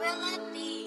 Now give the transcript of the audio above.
will it be?